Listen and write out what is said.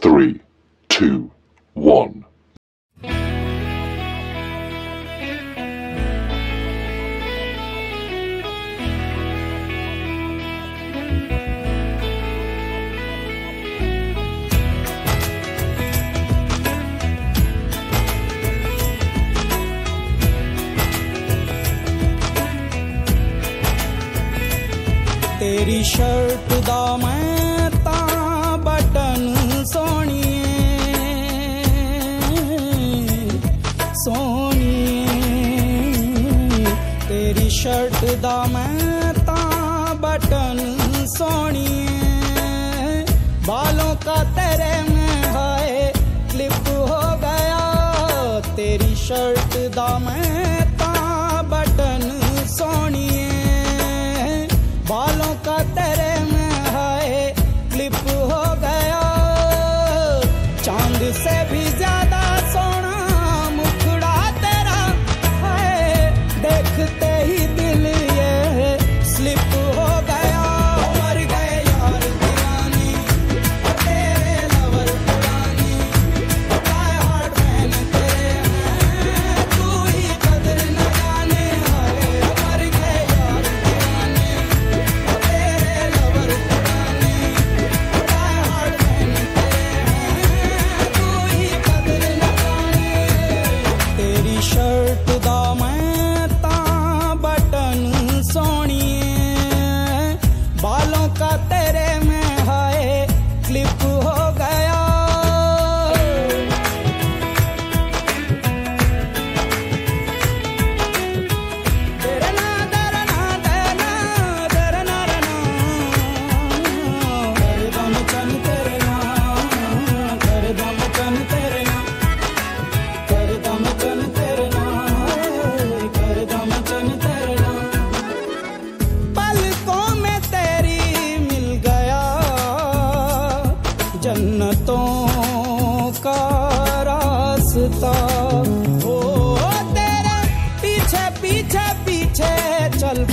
three, two, one. तेरी shirt दामन shirt दा मैं बटन सोनी बालों का तेरे में है क्लिप हो गया। तेरी शर्ट दा मैं